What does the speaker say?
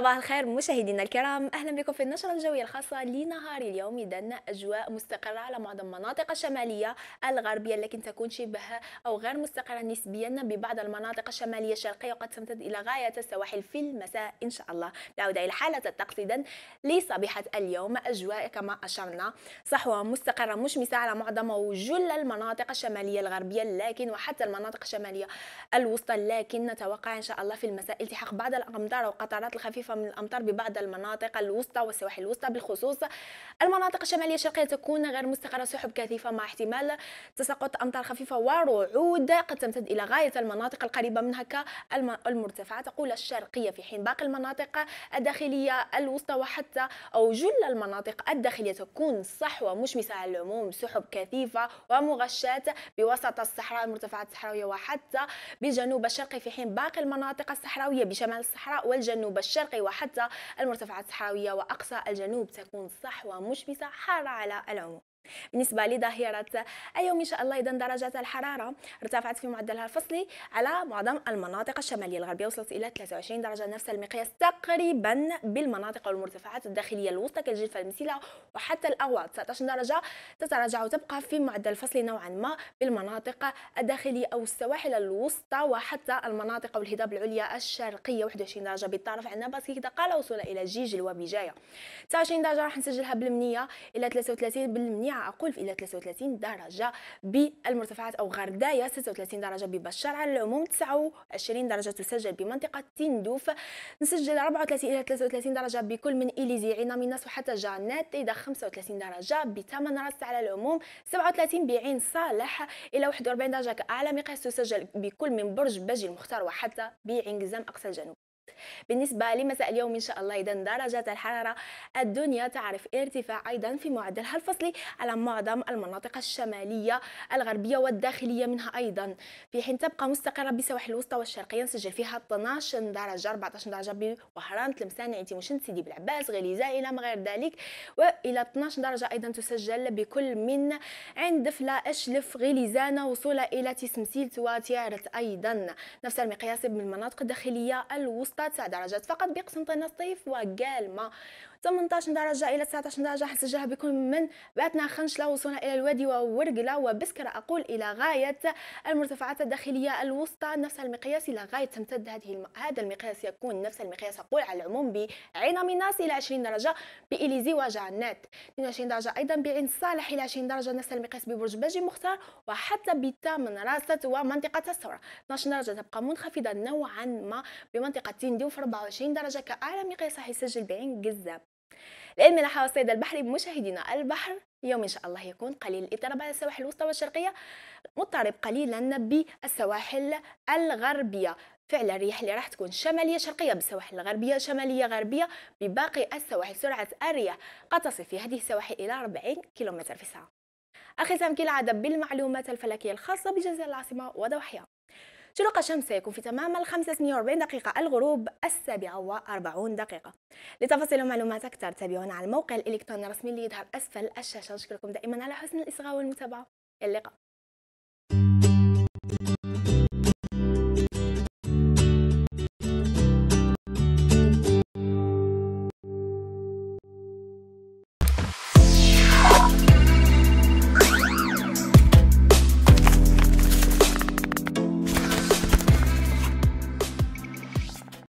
صباح الخير مشاهدينا الكرام. أهلا بكم في النشرة الجوية الخاصة لنهار اليوم. اذا أجواء مستقرة على معظم المناطق الشمالية الغربية لكن تكون شبه أو غير مستقرة نسبيا ببعض المناطق الشمالية الشرقية وقد تمتد إلى غاية السواحل في المساء إن شاء الله. العوده إلى حالة الطقس اذا لصبيحة اليوم. أجواء كما أشرنا صحوة مستقرة مشمسة على معظم وجل المناطق الشمالية الغربية لكن وحتى المناطق الشمالية الوسطى لكن نتوقع إن شاء الله في المساء التحاق بعض الأمطار وقطرات الخفيفة من الأمطار ببعض المناطق الوسطى والسواحل الوسطى بالخصوص المناطق الشمالية الشرقية تكون غير مستقرة سحب كثيفة مع احتمال تساقط أمطار خفيفة ورعود قد تمتد إلى غاية المناطق القريبة منها كالمرتفعات تقول الشرقية في حين باقي المناطق الداخلية الوسطى وحتى أو جل المناطق الداخلية تكون صحوة مشمسة على العموم سحب كثيفة ومغشات بوسط الصحراء المرتفعات الصحراوية وحتى بجنوب الشرقي في حين باقي المناطق الصحراوية بشمال الصحراء والجنوب الشرقي. وحتى المرتفعات الصحراوية وأقصى الجنوب تكون صحوة مشمسة حارة على العموم. بالنسبة لظاهرة اليوم إن شاء الله إذا درجات الحرارة ارتفعت في معدلها الفصلي على معظم المناطق الشمالية الغربية وصلت إلى 23 درجة نفس المقياس تقريبا بالمناطق والمرتفعات الداخلية الوسطى كالجلفة المسيلة وحتى الأغواط 19 درجة تتراجع وتبقى في معدل الفصل نوعا ما بالمناطق الداخلية أو السواحل الوسطى وحتى المناطق والهضاب العليا الشرقية 21 درجة بالطرف. عندنا بسيطة قال وصول إلى جيجل وبجاية. 29 درجة راح نسجلها بالمنية إلى 33 بالمنية الجميع أقول إلى 33 درجة بالمرتفعات أو غرداية 36 درجة ببشار على العموم 29 درجة تسجل بمنطقة تندوف. نسجل 34 إلى 33 درجة بكل من إليزي عين ميناس وحتى جانات إذا 35 درجة بثمن راس على العموم. 37 بعين صالح. إلى 41 درجة كأعلى مقياس تسجل بكل من برج بجي المختار وحتى بعين قزام أقصى الجنوب. بالنسبة لمساء اليوم إن شاء الله إذا درجات الحرارة الدنيا تعرف ارتفاع أيضا في معدلها الفصلي على معظم المناطق الشمالية الغربية والداخلية منها أيضا. في حين تبقى مستقرة بسواحل الوسطى والشرقية نسجل فيها 12 درجة 14 درجة بوهران تلمسان عيتي مشن سيدي بالعباس غليزة إلى ما غير ذلك. وإلى 12 درجة أيضا تسجل بكل من عند فلا أشلف غليزانة وصولا إلى تسمسيل تواتيارت أيضا. نفس المقياس بالمناطق الداخلية الوسطى 9 درجات فقط بقسنطينة الصيف وقالمة 18 درجة إلى 19 درجة حسجلها بكل من باتنا. خنشلة وصلنا إلى الوادي وورقلة وبسكرة. أقول إلى غاية المرتفعات الداخلية الوسطى نفس المقياس. إلى غاية تمتد هذه الم... هذا المقياس يكون نفس المقياس. أقول على العموم بعين ميناس إلى 20 درجة بإليزي وجعنات 22 درجة أيضا بعين صالح إلى 20 درجة نفس المقياس ببرج باجي مختار وحتى بتامن راسة ومنطقة الثورة. 12 درجة تبقى منخفضة نوعا ما بمنطقة تندوف 24 درجة كأعلى مقياس يسجل بعين قزام لعلم الحياة والصيد البحري بمشاهدينا البحر اليوم إن شاء الله يكون قليل. الاضطراب على السواحل الوسطى والشرقية مضطرب قليلا بالسواحل الغربية. فعل الرياح اللي راح تكون شمالية شرقية بالسواحل الغربية شمالية غربية بباقي السواحل. سرعة الرياح قد تصل في هذه السواحل إلى 40 كم في الساعة. الختام كالعادة بالمعلومات الفلكية الخاصة بجزيرة العاصمة وضواحيها شروق الشمس سيكون في تمام الخامسة 48 دقيقة الغروب السابعة وأربعون دقيقة. لتفاصيل ومعلومات أكثر تابعونا على الموقع الإلكتروني الرسمي اللي يظهر أسفل الشاشة. نشكركم دائما على حسن الإصغاء والمتابعة. اللقاء.